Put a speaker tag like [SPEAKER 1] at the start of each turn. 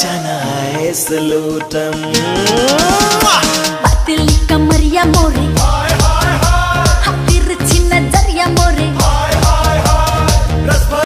[SPEAKER 1] Chana es salutam